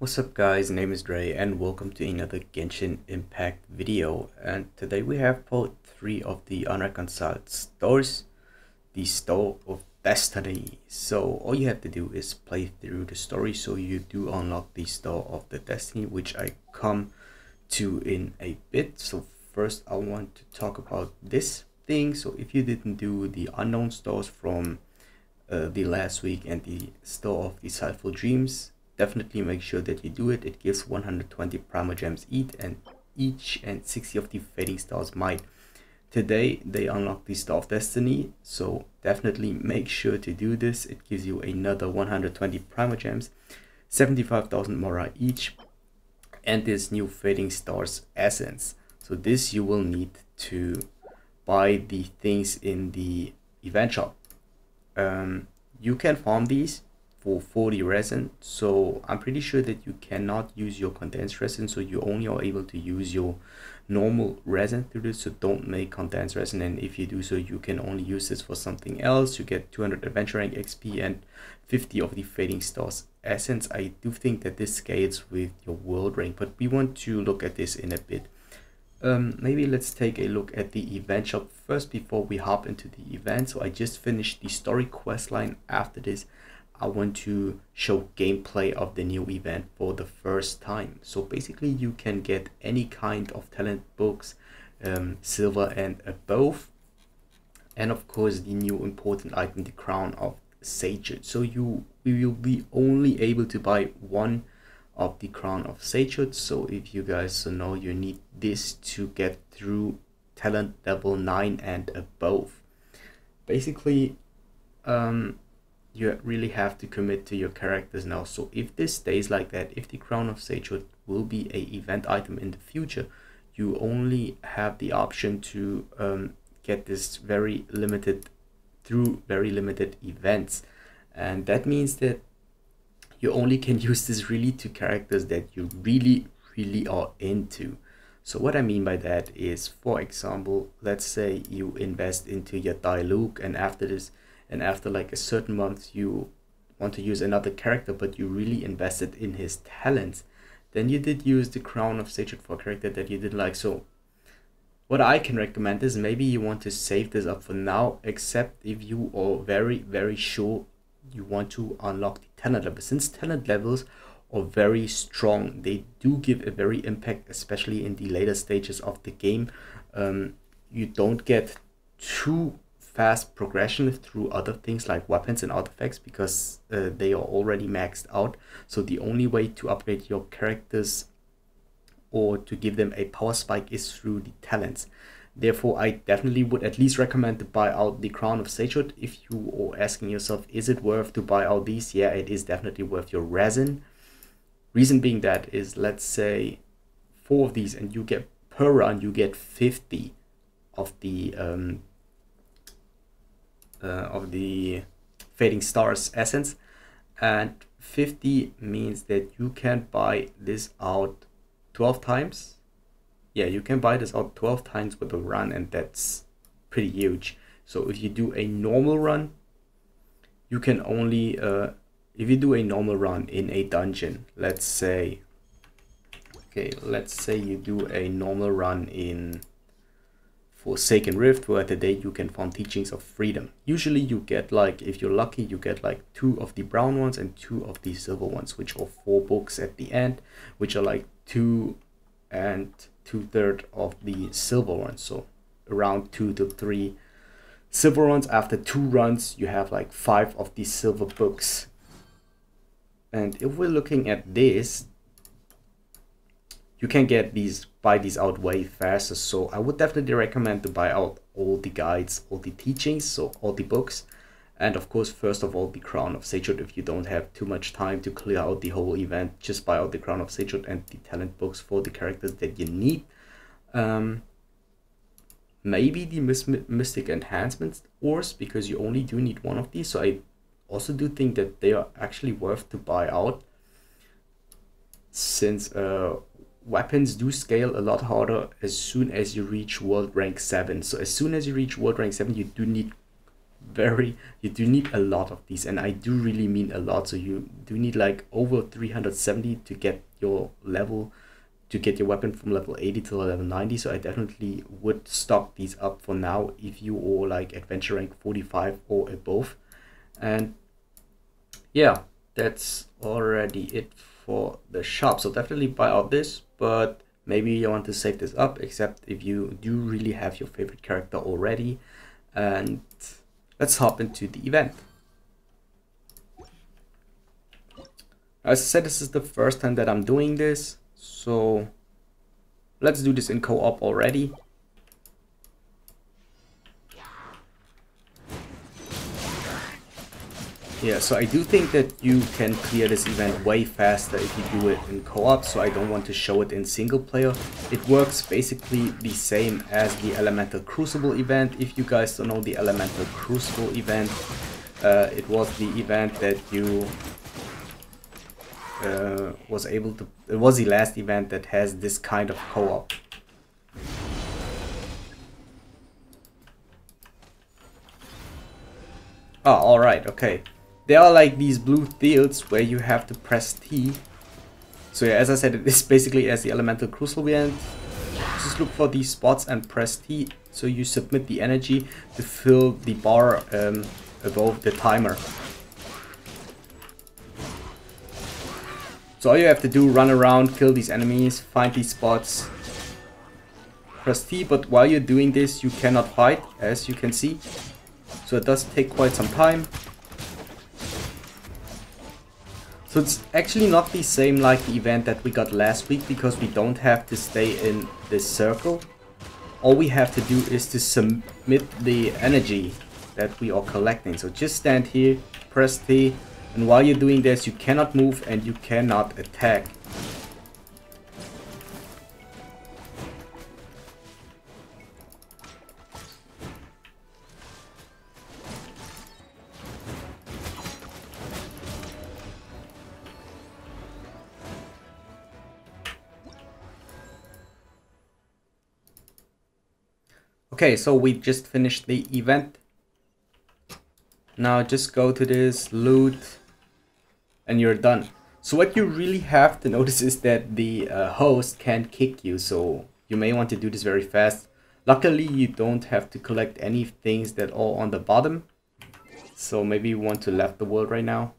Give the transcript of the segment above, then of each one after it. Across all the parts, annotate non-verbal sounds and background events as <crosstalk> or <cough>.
What's up guys, name is Dre and welcome to another Genshin Impact video and today we have part 3 of the Unreconciled Stars, the Star of Destiny. So all you have to do is play through the story so you do unlock the Star of the Destiny which I come to in a bit. So first I want to talk about this thing. So if you didn't do the unknown stores from uh, the last week and the Store of the Decideful Dreams definitely make sure that you do it. It gives 120 Primogems each and each and 60 of the Fading Stars might. Today they unlock the Star of Destiny, so definitely make sure to do this. It gives you another 120 Primogems, 75,000 Mora each, and this new Fading Stars Essence. So this you will need to buy the things in the event shop. Um, you can farm these for 40 resin so i'm pretty sure that you cannot use your condensed resin so you only are able to use your normal resin through this so don't make condensed resin. And if you do so you can only use this for something else. You get 200 adventure rank xp and 50 of the fading stars essence. I do think that this scales with your world rank but we want to look at this in a bit. Um, maybe let's take a look at the event shop first before we hop into the event. So i just finished the story quest line after this I want to show gameplay of the new event for the first time. So basically you can get any kind of talent books, um, silver and above. And of course the new important item, the crown of Sagehood. So you, you will be only able to buy one of the crown of Sagehood. So if you guys know you need this to get through talent level 9 and above. Basically, um, you really have to commit to your characters now. So if this stays like that, if the Crown of Sagehood will be a event item in the future, you only have the option to um, get this very limited through very limited events. And that means that you only can <laughs> use this really to characters that you really, really are into. So what I mean by that is, for example, let's say you invest into your Diluc and after this and after like a certain month you want to use another character but you really invested in his talents then you did use the crown of Sagehood for a character that you did like. So what I can recommend is maybe you want to save this up for now except if you are very very sure you want to unlock the talent level. Since talent levels are very strong they do give a very impact especially in the later stages of the game. Um, you don't get too fast progression through other things like weapons and artifacts because uh, they are already maxed out. So the only way to upgrade your characters or to give them a power spike is through the talents. Therefore, I definitely would at least recommend to buy out the Crown of Sagehood if you are asking yourself, is it worth to buy out these? Yeah, it is definitely worth your resin. Reason being that is, let's say, four of these and you get per run, you get 50 of the um, of the fading stars essence. And 50 means that you can buy this out 12 times. Yeah you can buy this out 12 times with a run and that's pretty huge. So if you do a normal run you can only uh, if you do a normal run in a dungeon let's say okay let's say you do a normal run in Forsaken Rift, where today you can find Teachings of Freedom. Usually you get like, if you're lucky, you get like two of the brown ones and two of the silver ones, which are four books at the end, which are like two and two third of the silver ones. So around two to three silver ones. After two runs, you have like five of these silver books. And if we're looking at this, you can get these buy these out way faster. So i would definitely recommend to buy out all the guides all the teachings so all the books. And of course first of all the crown of sagehood if you don't have too much time to clear out the whole event just buy out the crown of sagehood and the talent books for the characters that you need. Um, maybe the mystic enhancements ores because you only do need one of these. So i also do think that they are actually worth to buy out since uh, weapons do scale a lot harder as soon as you reach world rank 7 so as soon as you reach world rank 7 you do need very you do need a lot of these. And i do really mean a lot. So you do need like over 370 to get your level to get your weapon from level 80 to level 90 so i definitely would stock these up for now if you are like adventure rank 45 or above. And yeah that's already it for the shop. So definitely buy out this but maybe you want to save this up except if you do really have your favorite character already. And let's hop into the event. As I said this is the first time that I'm doing this so let's do this in co-op already Yeah, so I do think that you can clear this event way faster if you do it in co-op, so I don't want to show it in single player. It works basically the same as the Elemental Crucible event. If you guys don't know the Elemental Crucible event, uh, it was the event that you uh, was able to... It was the last event that has this kind of co-op. Oh, alright, okay there are like these blue fields where you have to press T. So yeah, as I said, <laughs> it is basically as the Elemental Crucible. Just look for these spots and press T so you submit the energy to fill the bar um, above the timer. So all you have to do, run around, kill these enemies, find these spots, press T, but while you're doing this you cannot fight, as you can see. So it does take quite some time. So it's actually not the same like the event that we got last week because we don't have to stay in this circle. All we have to do is to submit the energy that we are collecting. So just stand here, press T, and while you're doing this you cannot move and you cannot attack. Okay, so we just finished the event. Now just go to this loot and you're done. So what you really have to notice is that the uh, host can kick you, so you may want to do this very fast. Luckily, you don't have to collect any things that are on the bottom. So maybe you want to left the world right now.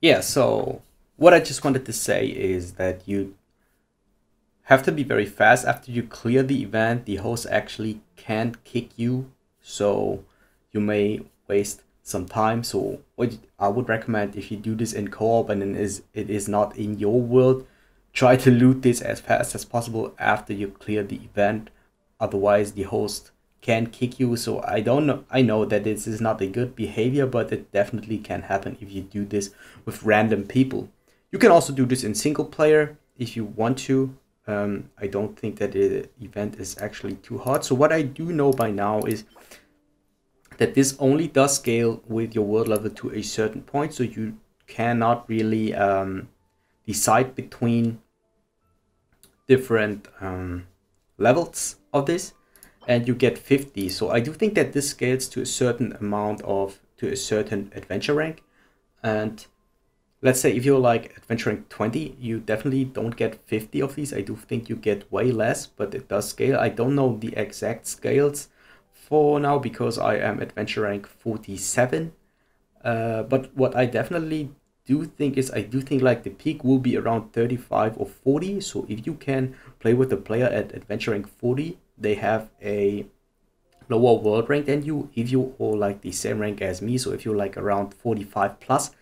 Yeah, so what I just wanted to say is that you have to be very fast after you clear the event. The host actually can't kick you so you may waste some time. So what I would recommend if you do this in co-op and it is it is not in your world try to loot this as fast as possible after you clear the event. Otherwise the host can kick you. So i don't know i know that this is not a good behavior but it definitely can happen if you do this with random people you can also do this in single player if you want to. Um, I don't think that the event is actually too hard. So what I do know by now is that this only does scale with your world level to a certain point. So you cannot really um, decide between different um, levels of this and you get 50. So I do think that this scales to a certain amount of, to a certain adventure rank. And let's say if you're like adventuring 20 you definitely don't get 50 of these. I do think you get way less but it does scale. I don't know the exact scales for now because i am adventure rank 47 uh, but what i definitely do think is i do think like the peak will be around 35 or 40 so if you can play with a player at adventure rank 40 they have a lower world rank than you. If you are like the same rank as me so if you're like around 45 plus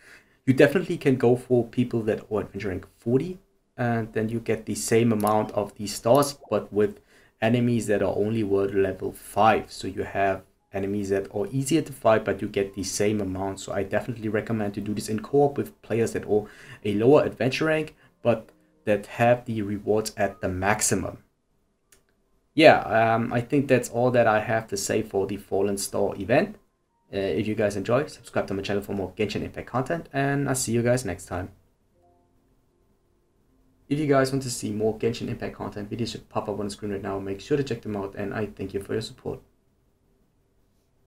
you definitely can go for people that are adventuring 40 and then you get the same amount of these stars but with enemies that are only world level 5 so you have enemies that are easier to fight but you get the same amount. So i definitely recommend to do this in co-op with players that are a lower adventure rank but that have the rewards at the maximum. Yeah um, i think that's all that i have to say for the fallen star event uh, if you guys enjoy, subscribe to my channel for more Genshin Impact content, and I'll see you guys next time. If you guys want to see more Genshin Impact content, videos should pop up on the screen right now. Make sure to check them out, and I thank you for your support.